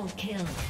Double kill.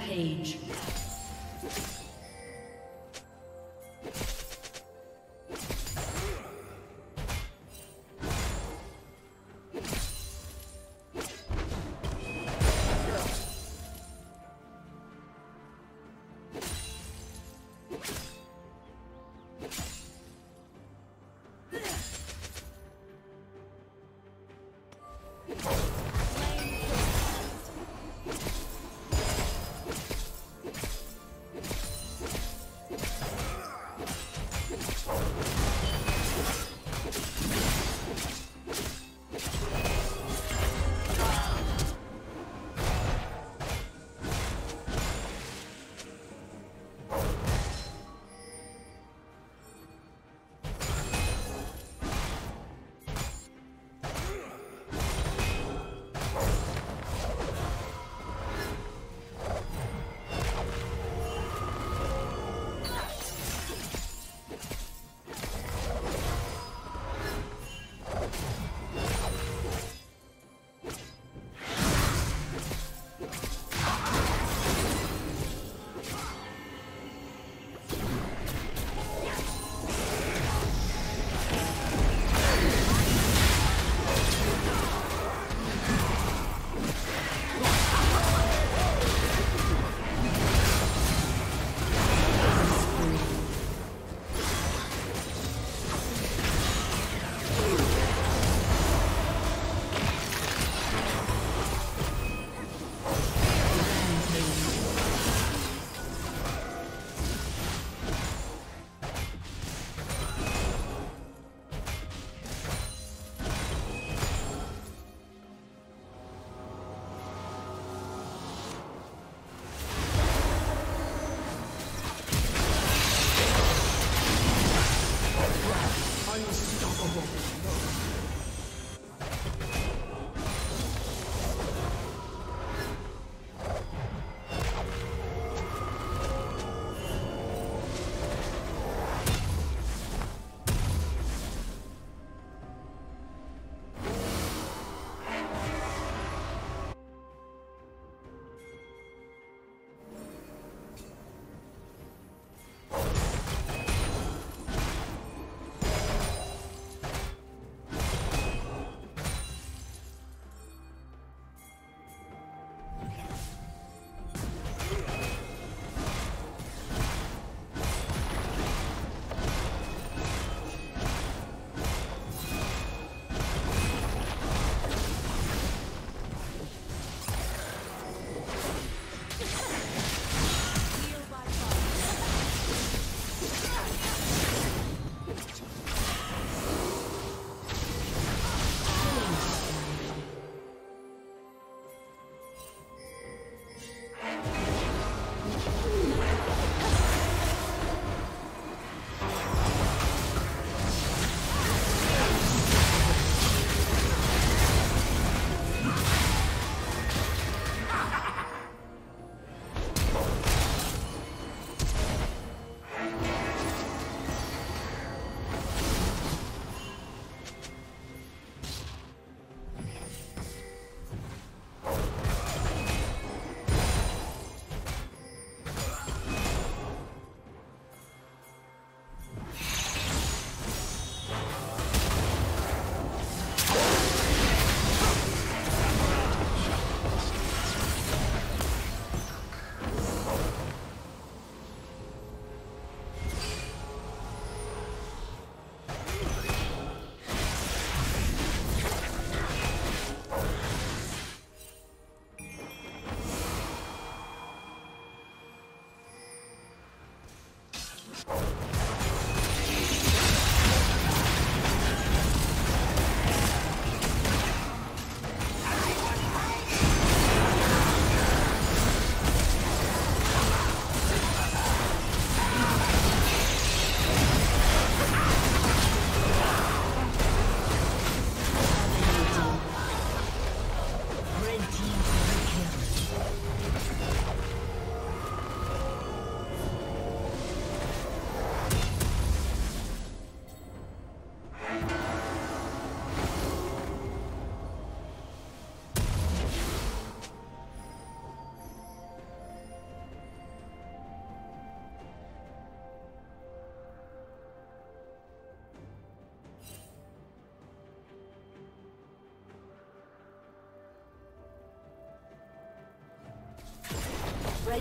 Rampage.